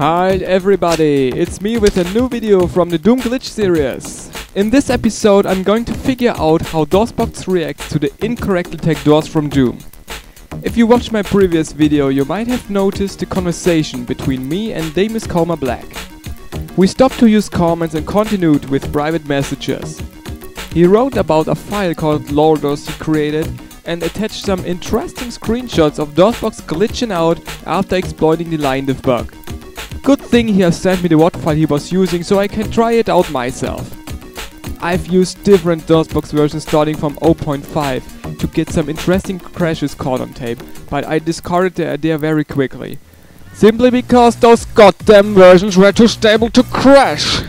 Hi everybody, it's me with a new video from the Doom Glitch series. In this episode I'm going to figure out how DOSBox reacts to the incorrectly tagged doors from Doom. If you watched my previous video you might have noticed a conversation between me and Demis Coma Black. We stopped to use comments and continued with private messages. He wrote about a file called LOLDOS he created and attached some interesting screenshots of DOSBox glitching out after exploiting the line linedef bug. Good thing he has sent me the WAD file he was using so I can try it out myself. I've used different DOSBox versions starting from 0.5 to get some interesting crashes caught on tape, but I discarded the idea very quickly. Simply because those goddamn versions were too stable to crash.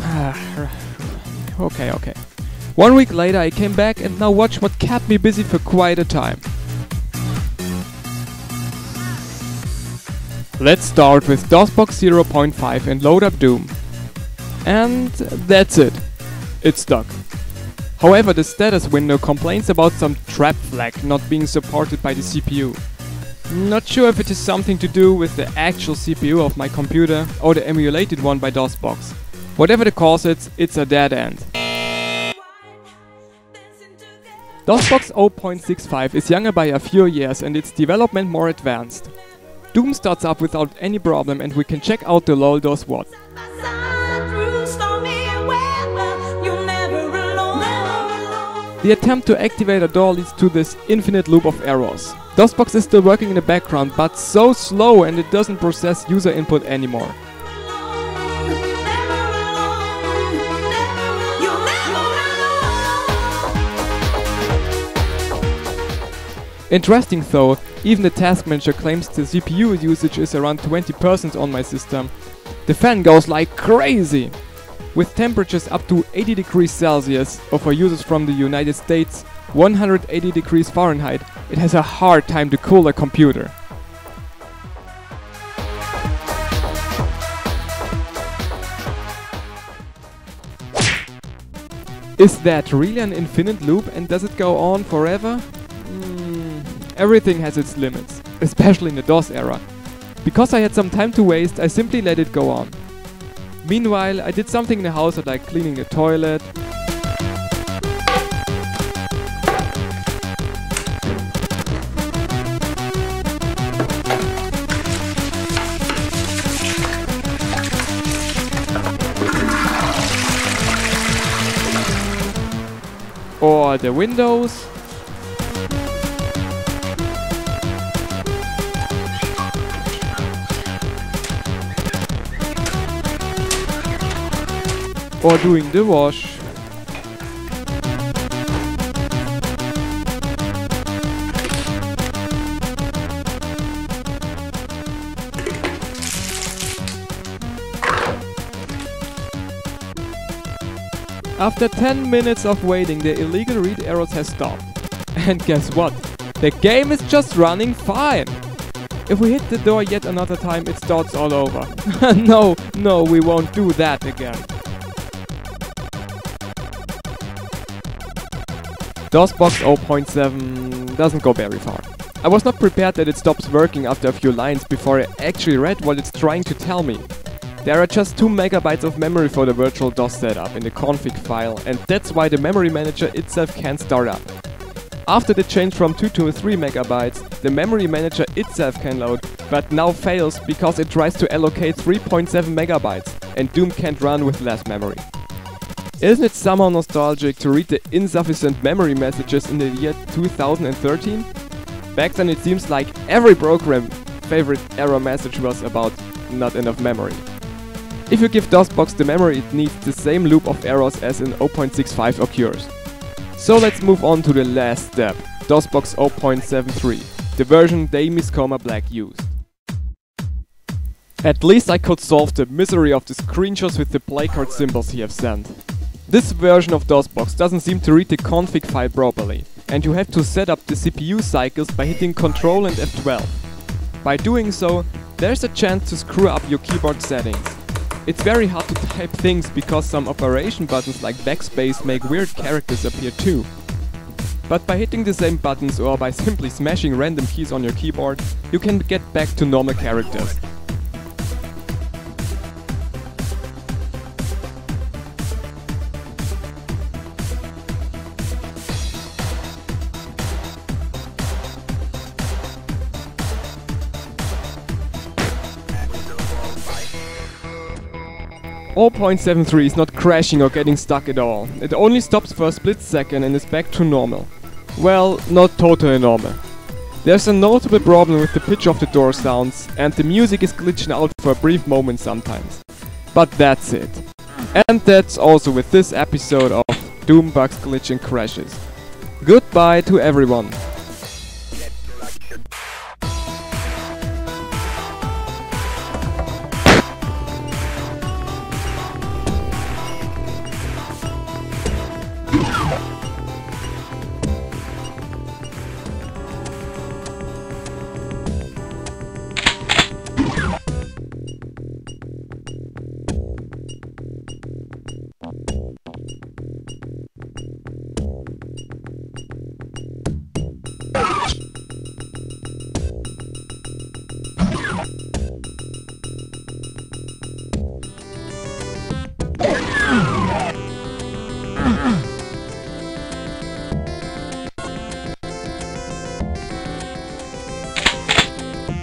okay, okay. One week later I came back and now watch what kept me busy for quite a time. Let's start with DOSBox 0.5 and load up Doom. And that's it. It's stuck. However, the status window complains about some trap flag not being supported by the CPU. Not sure if it is something to do with the actual CPU of my computer or the emulated one by DOSBox. Whatever the cause is, it's a dead end. DOSBox 0.65 is younger by a few years and its development more advanced. Doom starts up without any problem and we can check out the LOLDOS WAD. The attempt to activate a door leads to this infinite loop of errors. DOSBox is still working in the background, but so slow and it doesn't process user input anymore. Interesting though, even the task manager claims the CPU usage is around 20% on my system. The fan goes like crazy! With temperatures up to 80 degrees Celsius, or for users from the United States, 180 degrees Fahrenheit, it has a hard time to cool a computer. Is that really an infinite loop and does it go on forever? Everything has its limits, especially in the DOS era. Because I had some time to waste, I simply let it go on. Meanwhile, I did something in the house like cleaning the toilet, or the windows. Or doing the wash. After 10 minutes of waiting, the illegal read errors has stopped. And guess what? The game is just running fine! If we hit the door yet another time, it starts all over. no, no, we won't do that again. DOSBox 0.7 doesn't go very far. I was not prepared that it stops working after a few lines before I actually read what it's trying to tell me. There are just 2 megabytes of memory for the virtual DOS setup in the config file and that's why the memory manager itself can't start up. After the change from 2 to 3 megabytes, the memory manager itself can load, but now fails because it tries to allocate 3.7 megabytes and Doom can't run with less memory. Isn't it somehow nostalgic to read the insufficient memory messages in the year 2013? Back then it seems like every program favorite error message was about not enough memory. If you give DOSBox the memory it needs, the same loop of errors as in 0.65 occurs. So let's move on to the last step, DOSBox 0.73, the version Coma Black used. At least I could solve the misery of the screenshots with the playcard symbols he have sent. This version of DOSBox doesn't seem to read the config file properly, and you have to set up the CPU cycles by hitting Ctrl and F12. By doing so, there's a chance to screw up your keyboard settings. It's very hard to type things because some operation buttons like backspace make weird characters appear too. But by hitting the same buttons or by simply smashing random keys on your keyboard, you can get back to normal characters. 0.73 is not crashing or getting stuck at all. It only stops for a split second and is back to normal. Well, not totally normal. There's a notable problem with the pitch of the door sounds, and the music is glitching out for a brief moment sometimes. But that's it. And that's also with this episode of Doombugs Glitch and Crashes. Goodbye to everyone.